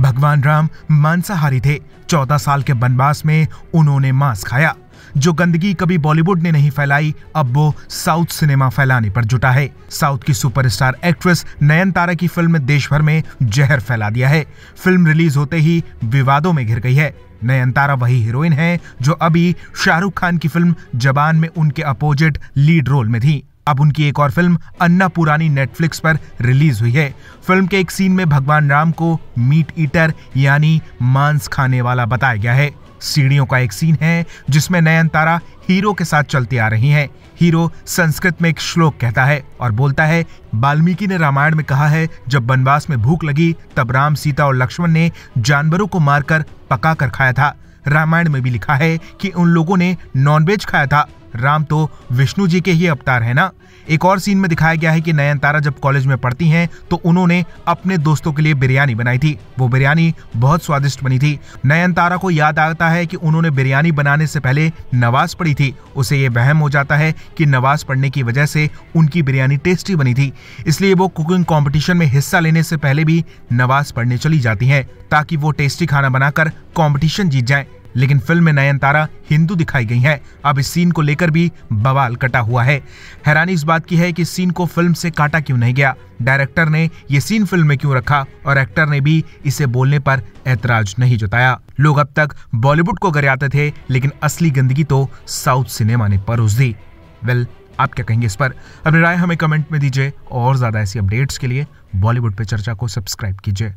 भगवान राम मांसाहारी थे। चौदह साल के वनवास में उन्होंने मांस खाया। जो गंदगी कभी बॉलीवुड ने नहीं फैलाई, अब वो साउथ सिनेमा फैलाने पर जुटा है। साउथ की सुपरस्टार एक्ट्रेस नयनतारा की फ़िल्म देश भर में जहर फैला दिया है। फ़िल्म रिलीज़ होते ही विवादों में घिर गई है। नयनतारा वही हीरोइन है जो अभी शाहरुख खान की फ़िल्म जबान में उनके अपोजिट लीड रोल में थी। अब उनकी एक और फ़िल्म अन्ना पुरानी नेटफ्लिक्स पर रिलीज़ हुई है। फ़िल्म के एक सीन में भगवान राम को मीट ईटर यानी मांस खाने वाला बताया गया है। सीढ़ियों का एक सीन है, जिसमें नयनतारा हीरो के साथ चलती आ रही हैं। हीरो संस्कृत में एक श्लोक कहता है और बोलता है वाल्मीकि ने रामायण में कहा है, जब वनवास में भूख लगी, तब राम, सीता और लक्ष्मण ने जानवरों को मारकर पका कर खाया था। रामायण में भी लिखा है कि उन लोगों ने नॉनवेज खाया था। राम तो विष्णु जी के ही अवतार है ना? एक और सीन में दिखाया गया है कि नयनतारा जब कॉलेज में पढ़ती हैं तो उन्होंने अपने दोस्तों के लिए बिरयानी बनाई थी। वो बिरयानी बहुत स्वादिष्ट बनी थी। नयनतारा को याद आता है कि उन्होंने बिरयानी बनाने से पहले नवाज़ पढ़ी थी। उसे ये वहम हो जाता है कि नवाज़ पढ़ने की वजह से उनकी बिरयानी टेस्टी बनी थी। इसलिए वो कुकिंग कॉम्पिटिशन में हिस्सा लेने से पहले भी नवाज़ पढ़ने चली जाती है, ताकि वो टेस्टी खाना बनाकर कॉम्पिटिशन जीत जाए। लेकिन फ़िल्म में नयनतारा हिंदू दिखाई गई है। अब इस सीन को लेकर भी बवाल कटा हुआ है। हैरानी इस बात की है कि सीन को फ़िल्म से काटा क्यों नहीं गया? डायरेक्टर ने ये सीन फ़िल्म में क्यों रखा? और एक्टर ने भी इसे बोलने पर ऐतराज नहीं जताया। लोग अब तक बॉलीवुड को गरियाते थे, लेकिन असली गंदगी तो साउथ सिनेमा ने परोस दी। वेल आप क्या कहेंगे इस पर? अपनी राय हमें कमेंट में दीजिए। और ज़्यादा ऐसी अपडेट्स के लिए बॉलीवुड पे चर्चा को सब्सक्राइब कीजिए।